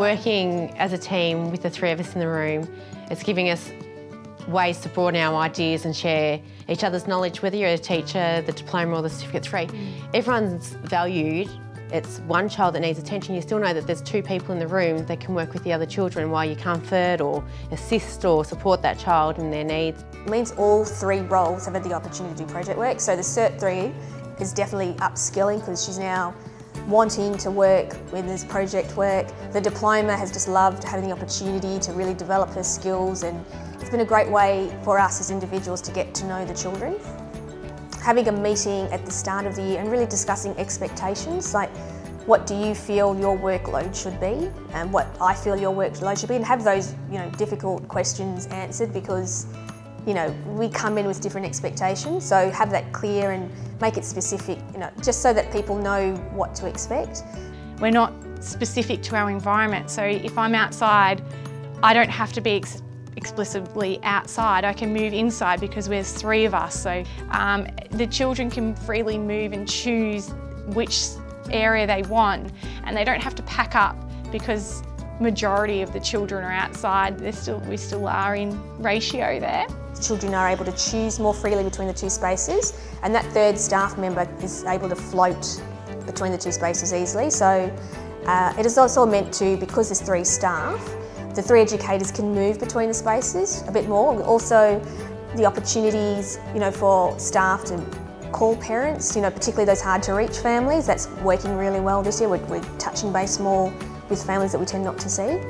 Working as a team with the three of us in the room, it's giving us ways to broaden our ideas and share each other's knowledge, whether you're a teacher, the diploma or the certificate three. Mm. Everyone's valued. It's one child that needs attention. You still know that there's two people in the room that can work with the other children while you comfort or assist or support that child in their needs. It means all three roles have had the opportunity to do project work. So the Cert 3 is definitely upskilling because she's now wanting to work with this project work. The diploma has just loved having the opportunity to really develop her skills and it's been a great way for us as individuals to get to know the children. Having a meeting at the start of the year and really discussing expectations, like what do you feel your workload should be and what I feel your workload should be and have those you know difficult questions answered because you know, we come in with different expectations, so have that clear and make it specific, you know, just so that people know what to expect. We're not specific to our environment, so if I'm outside, I don't have to be ex explicitly outside, I can move inside because there's three of us, so um, the children can freely move and choose which area they want, and they don't have to pack up because majority of the children are outside. Still, we still are in ratio there. Children are able to choose more freely between the two spaces and that third staff member is able to float between the two spaces easily. So uh, it is also meant to, because there's three staff, the three educators can move between the spaces a bit more. Also the opportunities you know, for staff to call parents, you know, particularly those hard to reach families, that's working really well this year. We're, we're touching base more with families that we tend not to see.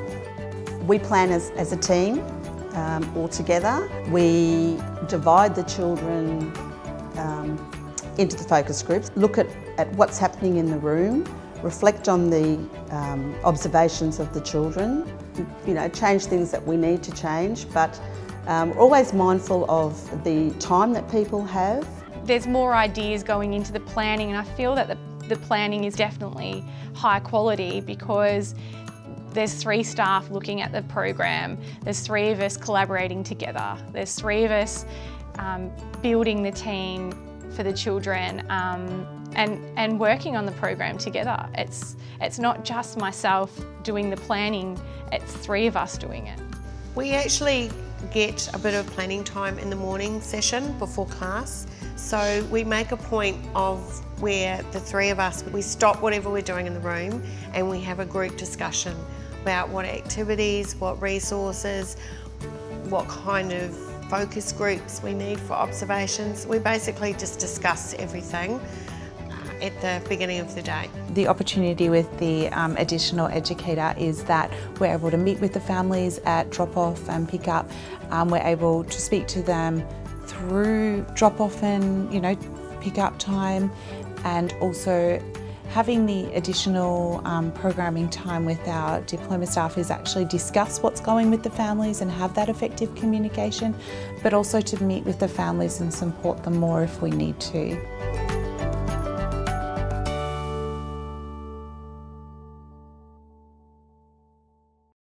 We plan as, as a team um, all together. We divide the children um, into the focus groups, look at, at what's happening in the room, reflect on the um, observations of the children, you know, change things that we need to change, but um, always mindful of the time that people have. There's more ideas going into the planning and I feel that the the planning is definitely high quality because there's three staff looking at the program, there's three of us collaborating together, there's three of us um, building the team for the children um, and, and working on the program together. It's, it's not just myself doing the planning, it's three of us doing it. We actually get a bit of planning time in the morning session before class. So we make a point of where the three of us, we stop whatever we're doing in the room and we have a group discussion about what activities, what resources, what kind of focus groups we need for observations. We basically just discuss everything at the beginning of the day. The opportunity with the um, additional educator is that we're able to meet with the families at drop off and pick up. Um, we're able to speak to them through drop off and you know pick up time and also having the additional um, programming time with our diploma staff is actually discuss what's going with the families and have that effective communication, but also to meet with the families and support them more if we need to.